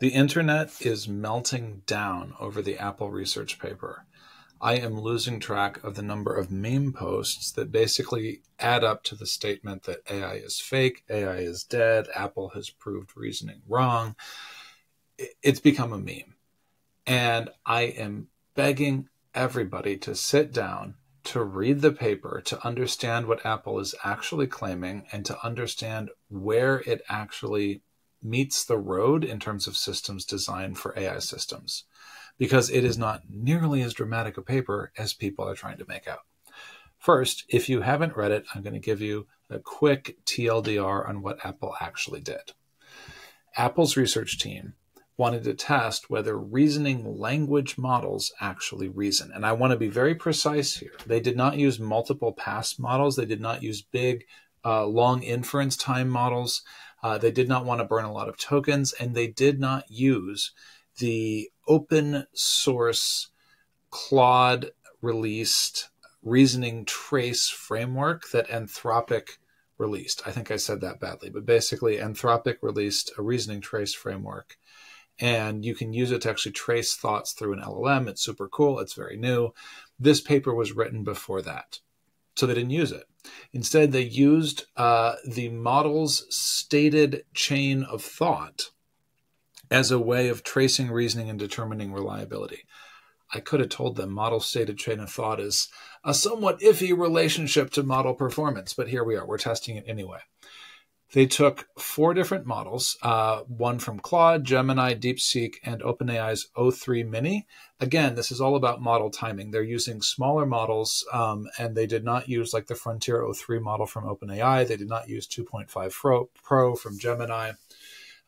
The internet is melting down over the Apple research paper. I am losing track of the number of meme posts that basically add up to the statement that AI is fake, AI is dead, Apple has proved reasoning wrong. It's become a meme. And I am begging everybody to sit down, to read the paper, to understand what Apple is actually claiming, and to understand where it actually meets the road in terms of systems design for AI systems because it is not nearly as dramatic a paper as people are trying to make out. First, if you haven't read it, I'm going to give you a quick TLDR on what Apple actually did. Apple's research team wanted to test whether reasoning language models actually reason. And I want to be very precise here. They did not use multiple pass models, they did not use big, uh, long inference time models. Uh, they did not want to burn a lot of tokens, and they did not use the open source Claude released reasoning trace framework that Anthropic released. I think I said that badly, but basically, Anthropic released a reasoning trace framework. And you can use it to actually trace thoughts through an LLM. It's super cool. It's very new. This paper was written before that. So they didn't use it. Instead, they used uh, the model's stated chain of thought as a way of tracing reasoning and determining reliability. I could have told them model stated chain of thought is a somewhat iffy relationship to model performance, but here we are. We're testing it anyway. They took four different models, uh, one from Claude, Gemini, DeepSeek, and OpenAI's O3 Mini. Again, this is all about model timing. They're using smaller models, um, and they did not use like the Frontier O3 model from OpenAI. They did not use 2.5 Pro, from Gemini.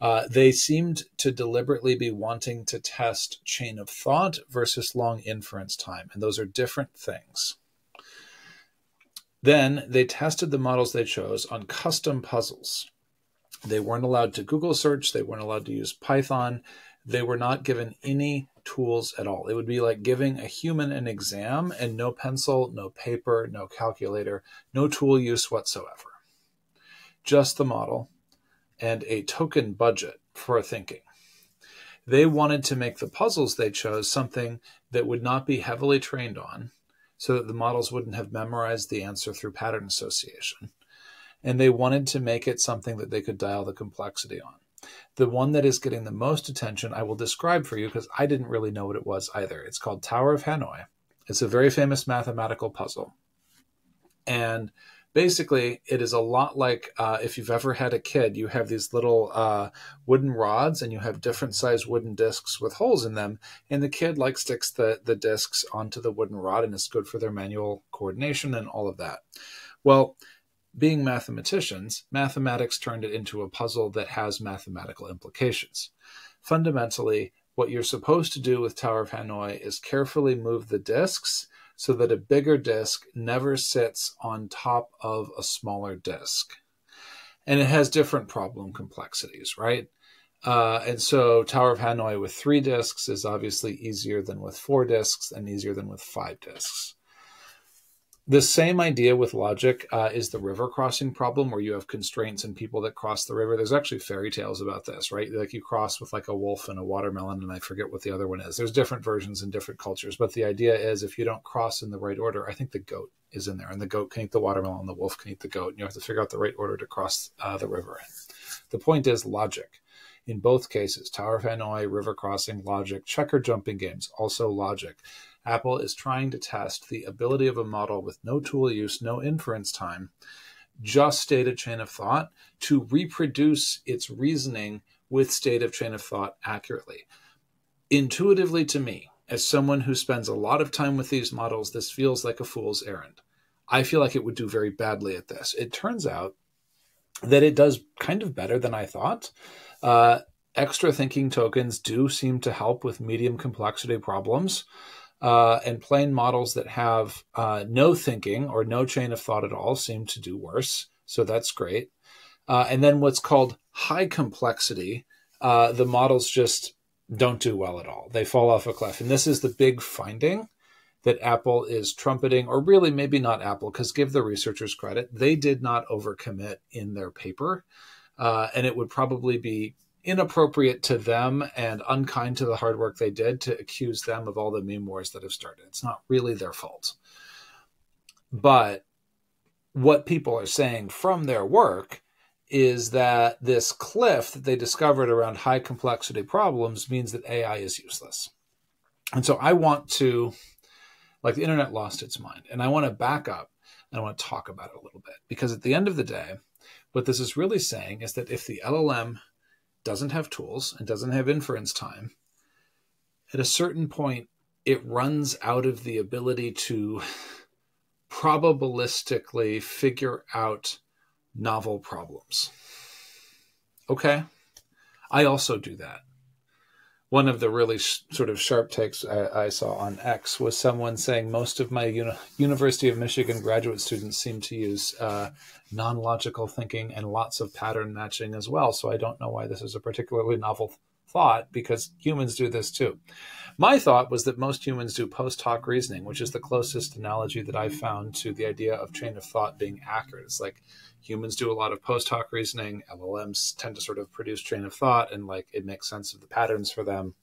Uh, they seemed to deliberately be wanting to test chain of thought versus long inference time, and those are different things. Then they tested the models they chose on custom puzzles. They weren't allowed to Google search, they weren't allowed to use Python, they were not given any tools at all. It would be like giving a human an exam and no pencil, no paper, no calculator, no tool use whatsoever. Just the model and a token budget for thinking. They wanted to make the puzzles they chose something that would not be heavily trained on, so that the models wouldn't have memorized the answer through pattern association. And they wanted to make it something that they could dial the complexity on. The one that is getting the most attention, I will describe for you because I didn't really know what it was either. It's called Tower of Hanoi. It's a very famous mathematical puzzle. And basically it is a lot like uh, if you've ever had a kid you have these little uh, wooden rods and you have different size wooden discs with holes in them and the kid like sticks the, the discs onto the wooden rod and it's good for their manual coordination and all of that. Well being mathematicians mathematics turned it into a puzzle that has mathematical implications. Fundamentally what you're supposed to do with tower of hanoi is carefully move the discs so that a bigger disk never sits on top of a smaller disk. And it has different problem complexities, right? Uh, and so Tower of Hanoi with three disks is obviously easier than with four disks and easier than with five disks. The same idea with logic uh, is the river crossing problem, where you have constraints and people that cross the river. There's actually fairy tales about this, right? Like you cross with like a wolf and a watermelon, and I forget what the other one is. There's different versions in different cultures, but the idea is if you don't cross in the right order, I think the goat is in there, and the goat can eat the watermelon, and the wolf can eat the goat, and you have to figure out the right order to cross uh, the river. The point is logic. In both cases, Tower of Hanoi, river crossing, logic, checker jumping games, also logic. Apple is trying to test the ability of a model with no tool use, no inference time, just state of chain of thought to reproduce its reasoning with state of chain of thought accurately. Intuitively to me, as someone who spends a lot of time with these models, this feels like a fool's errand. I feel like it would do very badly at this. It turns out that it does kind of better than I thought. Uh, extra thinking tokens do seem to help with medium complexity problems uh, and plain models that have uh, no thinking or no chain of thought at all seem to do worse. So that's great. Uh, and then what's called high complexity, uh, the models just don't do well at all. They fall off a cliff. And this is the big finding that Apple is trumpeting, or really maybe not Apple, because give the researchers credit. They did not overcommit in their paper. Uh, and it would probably be inappropriate to them and unkind to the hard work they did to accuse them of all the meme wars that have started. It's not really their fault. But what people are saying from their work is that this cliff that they discovered around high complexity problems means that AI is useless. And so I want to, like the internet lost its mind, and I want to back up and I want to talk about it a little bit because at the end of the day, what this is really saying is that if the LLM doesn't have tools and doesn't have inference time, at a certain point, it runs out of the ability to probabilistically figure out novel problems. Okay. I also do that. One of the really sh- sort of sharp takes I, I, saw on X was someone saying most of my uni- University of Michigan graduate students seem to use uh, non logical thinking and lots of pattern matching as well. So I don't know why this is a particularly novel thought because humans do this too. My thought was that most humans do post hoc reasoning, which is the closest analogy that I've found to the idea of train of thought being accurate. It's like humans do a lot of post hoc reasoning, LLMs tend to sort of produce train of thought and like it makes sense of the patterns for them.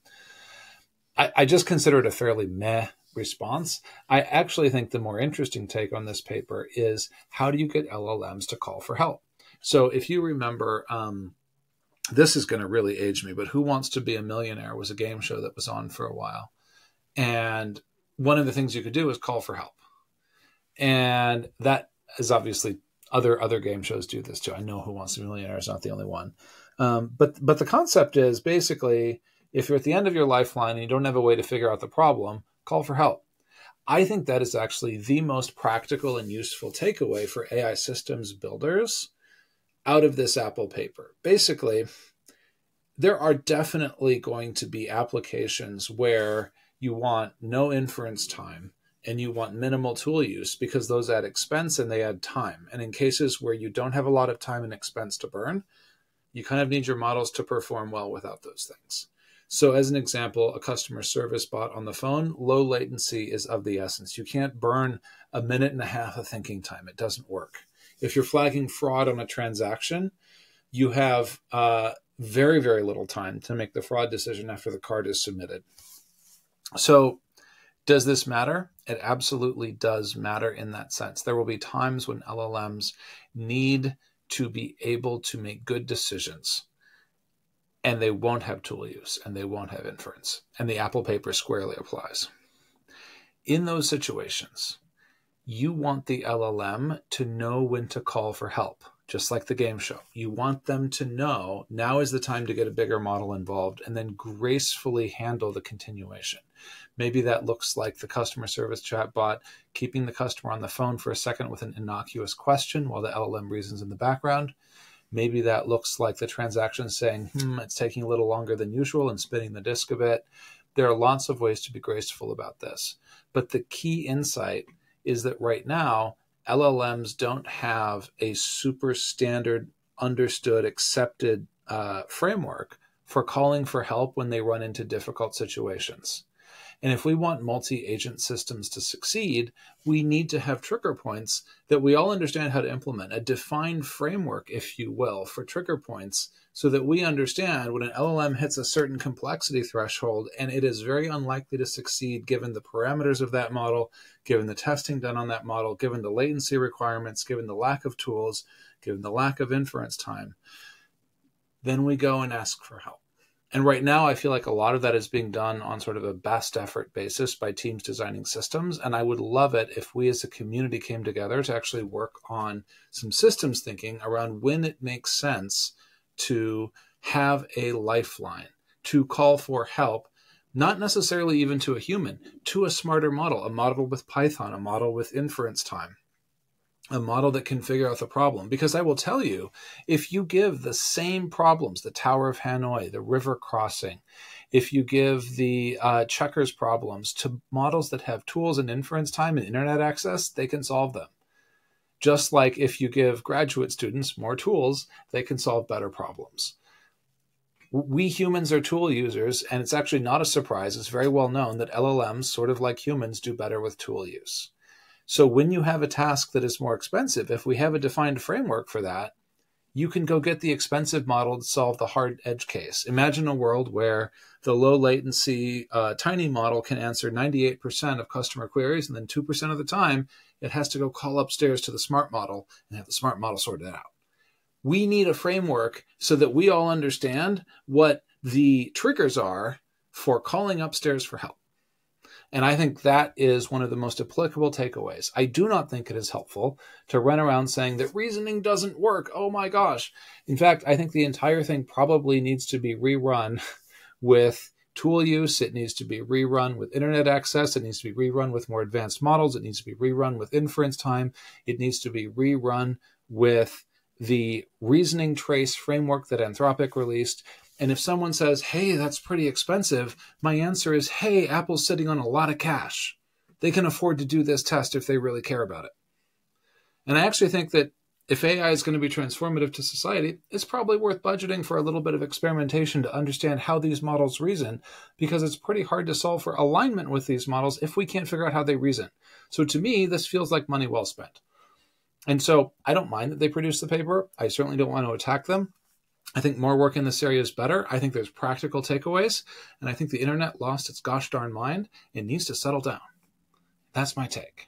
I, I just consider it a fairly meh response. I actually think the more interesting take on this paper is how do you get LLMs to call for help? So if you remember, um, this is going to really age me, but Who Wants to Be a Millionaire was a game show that was on for a while. And one of the things you could do is call for help. And that is obviously other other game shows do this too. I know Who Wants to Be a Millionaire is not the only one. Um, but but the concept is basically if you're at the end of your lifeline and you don't have a way to figure out the problem, call for help. I think that is actually the most practical and useful takeaway for AI systems builders out of this Apple paper. Basically, there are definitely going to be applications where you want no inference time and you want minimal tool use because those add expense and they add time. And in cases where you don't have a lot of time and expense to burn, you kind of need your models to perform well without those things. So, as an example, a customer service bot on the phone, low latency is of the essence. You can't burn a minute and a half of thinking time, it doesn't work if you're flagging fraud on a transaction, you have uh, very, very little time to make the fraud decision after the card is submitted. So, does this matter? It absolutely does matter in that sense. There will be times when LLMs need to be able to make good decisions and they won't have tool use and they won't have inference. And the Apple paper squarely applies. In those situations, you want the LLM to know when to call for help, just like the game show. You want them to know now is the time to get a bigger model involved and then gracefully handle the continuation. Maybe that looks like the customer service chatbot keeping the customer on the phone for a second with an innocuous question while the LLM reasons in the background. Maybe that looks like the transaction saying, hmm, it's taking a little longer than usual and spinning the disk a bit. There are lots of ways to be graceful about this. But the key insight is that right now, LLMs don't have a super standard, understood, accepted uh, framework for calling for help when they run into difficult situations. And if we want multi agent systems to succeed, we need to have trigger points that we all understand how to implement, a defined framework, if you will, for trigger points so that we understand when an LLM hits a certain complexity threshold and it is very unlikely to succeed given the parameters of that model, given the testing done on that model, given the latency requirements, given the lack of tools, given the lack of inference time, then we go and ask for help. And right now i feel like a lot of that is being done on sort of a best effort basis by teams designing systems and i would love it if we as a community came together to actually work on some systems thinking around when it makes sense to have a lifeline to call for help not necessarily even to a human to a smarter model a model with python a model with inference time a model that can figure out the problem. Because I will tell you, if you give the same problems, the Tower of Hanoi, the river crossing, if you give the uh, checkers problems to models that have tools and inference time and internet access, they can solve them. Just like if you give graduate students more tools, they can solve better problems. We humans are tool users, and it's actually not a surprise. It's very well known that LLMs, sort of like humans, do better with tool use. So when you have a task that is more expensive, if we have a defined framework for that, you can go get the expensive model to solve the hard edge case. Imagine a world where the low latency uh, tiny model can answer 98% of customer queries, and then 2% of the time it has to go call upstairs to the smart model and have the smart model sort it out. We need a framework so that we all understand what the triggers are for calling upstairs for help. And I think that is one of the most applicable takeaways. I do not think it is helpful to run around saying that reasoning doesn't work. Oh my gosh. In fact, I think the entire thing probably needs to be rerun with tool use. It needs to be rerun with internet access. It needs to be rerun with more advanced models. It needs to be rerun with inference time. It needs to be rerun with the reasoning trace framework that Anthropic released. And if someone says, hey, that's pretty expensive, my answer is, hey, Apple's sitting on a lot of cash. They can afford to do this test if they really care about it. And I actually think that if AI is going to be transformative to society, it's probably worth budgeting for a little bit of experimentation to understand how these models reason, because it's pretty hard to solve for alignment with these models if we can't figure out how they reason. So to me, this feels like money well spent. And so I don't mind that they produce the paper. I certainly don't want to attack them. I think more work in this area is better. I think there's practical takeaways, and I think the internet lost its gosh darn mind and needs to settle down. That's my take.